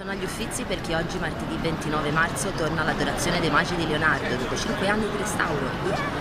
Sono agli Uffizi perché oggi, martedì 29 marzo, torna l'adorazione dei Magi di Leonardo dopo 5 anni di restauro.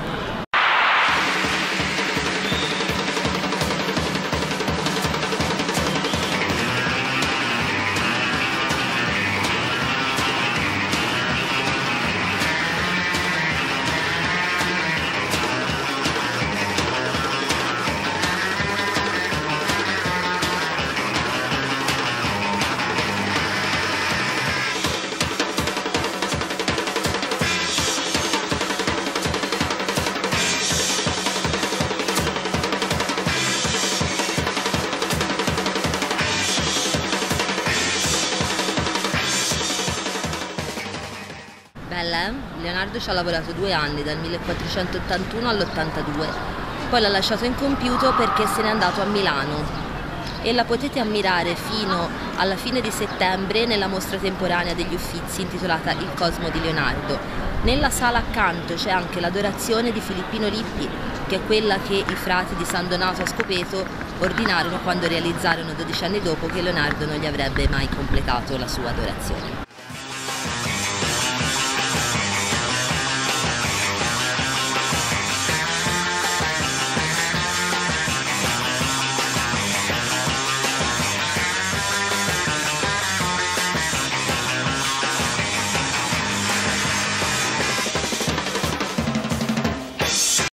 Bella, eh? Leonardo ci ha lavorato due anni, dal 1481 all'82. Poi l'ha lasciato incompiuto perché se n'è andato a Milano. E la potete ammirare fino alla fine di settembre nella mostra temporanea degli Uffizi intitolata Il Cosmo di Leonardo. Nella sala accanto c'è anche l'adorazione di Filippino Lippi, che è quella che i frati di San Donato a Scopeto ordinarono quando realizzarono 12 anni dopo che Leonardo non gli avrebbe mai completato la sua adorazione.